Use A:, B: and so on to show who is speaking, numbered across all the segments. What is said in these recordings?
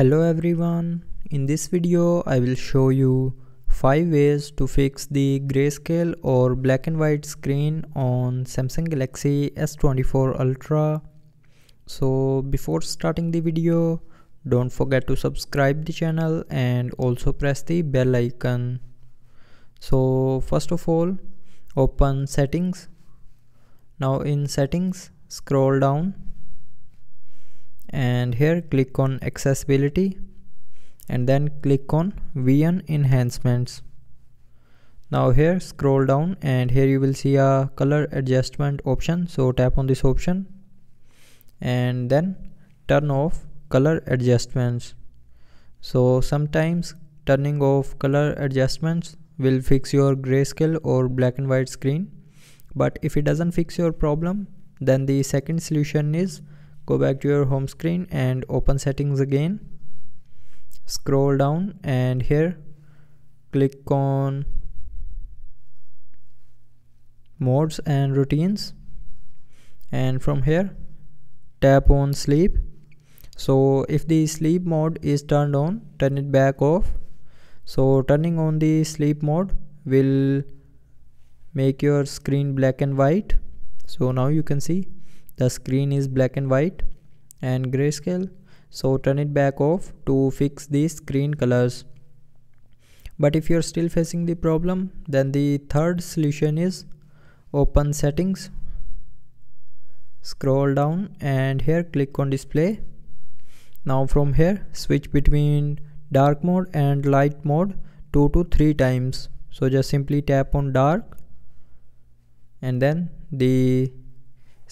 A: Hello everyone, in this video I will show you 5 ways to fix the grayscale or black and white screen on Samsung Galaxy S24 Ultra. So before starting the video, don't forget to subscribe the channel and also press the bell icon. So first of all, open settings. Now in settings, scroll down and here click on accessibility and then click on vision enhancements. Now here scroll down and here you will see a color adjustment option. So tap on this option and then turn off color adjustments. So sometimes turning off color adjustments will fix your grayscale or black and white screen. But if it doesn't fix your problem then the second solution is go back to your home screen and open settings again. Scroll down and here click on modes and routines. And from here tap on sleep. So if the sleep mode is turned on turn it back off. So turning on the sleep mode will make your screen black and white. So now you can see the screen is black and white and grayscale. So turn it back off to fix the screen colors. But if you're still facing the problem then the third solution is open settings. Scroll down and here click on display. Now from here switch between dark mode and light mode two to three times. So just simply tap on dark and then the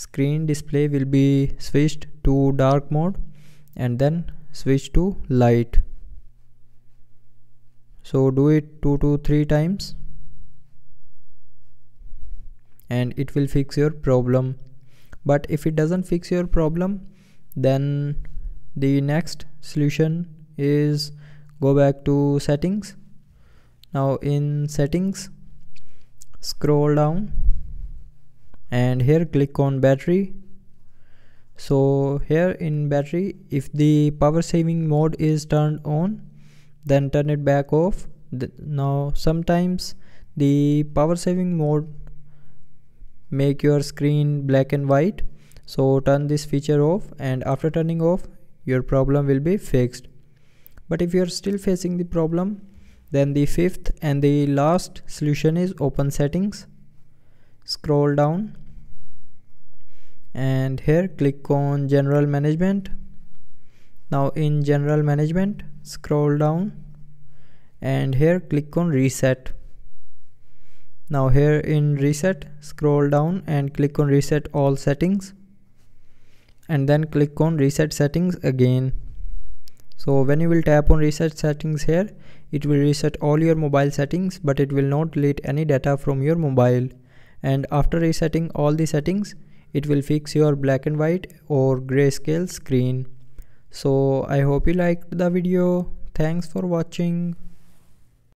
A: screen display will be switched to dark mode and then switch to light. So do it two to three times and it will fix your problem. But if it doesn't fix your problem then the next solution is go back to settings. Now in settings scroll down and here click on battery. So here in battery if the power saving mode is turned on then turn it back off. Now sometimes the power saving mode make your screen black and white. So turn this feature off and after turning off your problem will be fixed. But if you are still facing the problem then the fifth and the last solution is open settings scroll down. And here click on general management. Now in general management scroll down. And here click on reset. Now here in reset scroll down and click on reset all settings. And then click on reset settings again. So when you will tap on reset settings here it will reset all your mobile settings but it will not delete any data from your mobile and after resetting all the settings it will fix your black and white or grayscale screen. So i hope you liked the video. Thanks for watching